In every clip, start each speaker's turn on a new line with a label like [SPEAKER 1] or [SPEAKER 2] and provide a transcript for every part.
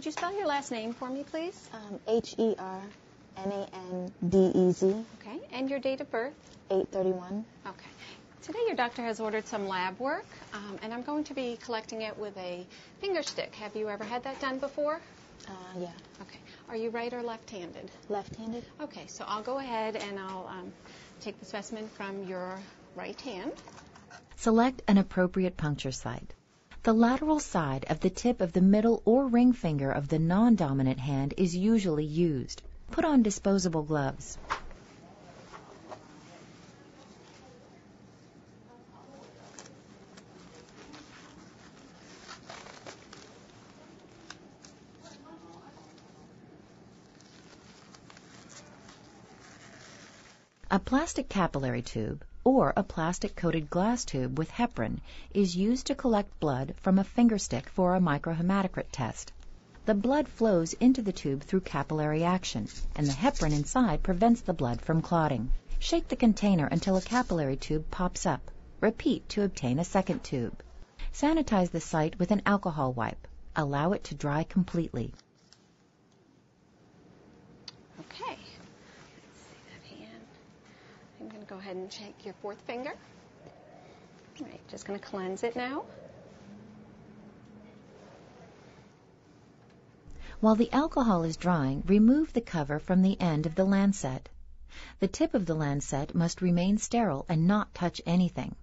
[SPEAKER 1] Could you spell your last name for me, please?
[SPEAKER 2] Um, H E R N A N D E Z,
[SPEAKER 1] Okay. And your date of birth?
[SPEAKER 2] 831.
[SPEAKER 1] Okay. Today your doctor has ordered some lab work, um, and I'm going to be collecting it with a finger stick. Have you ever had that done before?
[SPEAKER 2] Uh, yeah.
[SPEAKER 1] Okay. Are you right or left-handed?
[SPEAKER 2] Left handed.
[SPEAKER 1] Okay, so I'll go ahead and I'll um, take the specimen from your right hand.
[SPEAKER 3] Select an appropriate puncture site. The lateral side of the tip of the middle or ring finger of the non-dominant hand is usually used. Put on disposable gloves. A plastic capillary tube or a plastic coated glass tube with heparin is used to collect blood from a finger stick for a microhematocrit test. The blood flows into the tube through capillary action, and the heparin inside prevents the blood from clotting. Shake the container until a capillary tube pops up. Repeat to obtain a second tube. Sanitize the site with an alcohol wipe. Allow it to dry completely.
[SPEAKER 1] Okay. Let's see that hand. I'm going to go ahead and check your fourth finger. All right, just going to cleanse it now.
[SPEAKER 3] While the alcohol is drying, remove the cover from the end of the lancet. The tip of the lancet must remain sterile and not touch anything.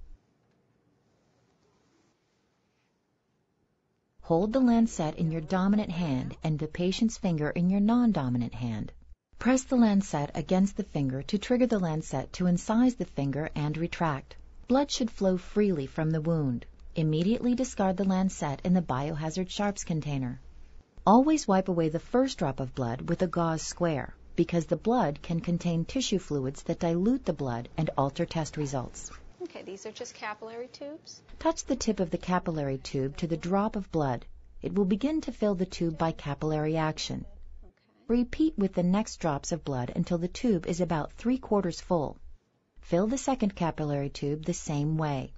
[SPEAKER 3] Hold the lancet in your dominant hand and the patient's finger in your non-dominant hand. Press the lancet against the finger to trigger the lancet to incise the finger and retract. Blood should flow freely from the wound. Immediately discard the lancet in the biohazard sharps container. Always wipe away the first drop of blood with a gauze square because the blood can contain tissue fluids that dilute the blood and alter test results.
[SPEAKER 1] Okay, these are just capillary tubes.
[SPEAKER 3] Touch the tip of the capillary tube to the drop of blood. It will begin to fill the tube by capillary action. Repeat with the next drops of blood until the tube is about three quarters full. Fill the second capillary tube the same way.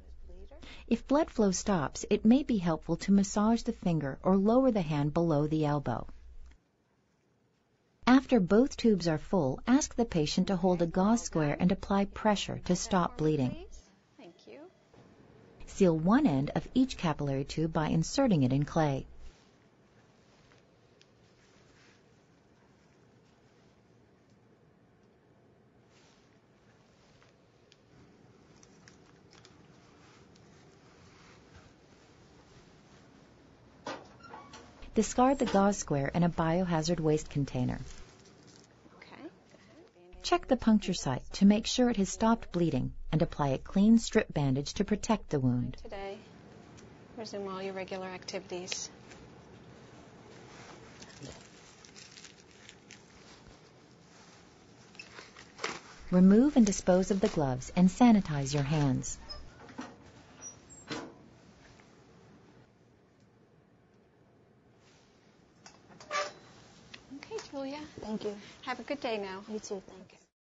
[SPEAKER 3] If blood flow stops, it may be helpful to massage the finger or lower the hand below the elbow. After both tubes are full, ask the patient to hold a gauze square and apply pressure to stop bleeding.
[SPEAKER 1] Please. Thank you.
[SPEAKER 3] Seal one end of each capillary tube by inserting it in clay. Discard the gauze square in a biohazard waste container.
[SPEAKER 1] Okay.
[SPEAKER 3] Check the puncture site to make sure it has stopped bleeding and apply a clean strip bandage to protect the wound.
[SPEAKER 1] Today, resume all your regular activities.
[SPEAKER 3] Remove and dispose of the gloves and sanitize your hands.
[SPEAKER 1] Okay, Julia.
[SPEAKER 2] Thank you.
[SPEAKER 1] Have a good day now.
[SPEAKER 2] You too. Thank you.